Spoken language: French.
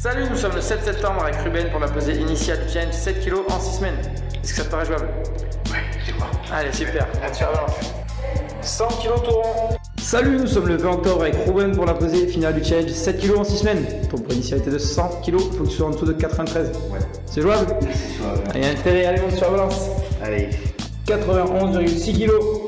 Salut, nous sommes le 7 septembre avec Ruben pour la pesée initiale du challenge 7 kg en 6 semaines. Est-ce que ça te paraît jouable? Ouais, c'est quoi Allez, super. À 100 kg tout. Salut, nous sommes le 20 octobre avec Ruben pour la pesée finale du challenge 7 kg en 6 semaines. Ton poids initial était de 100 kg, il faut que tu sois en dessous de 93. Ouais. C'est jouable? C'est jouable. Allez, intérêt, allez, monte sur la balance. Allez. 91,6 kg.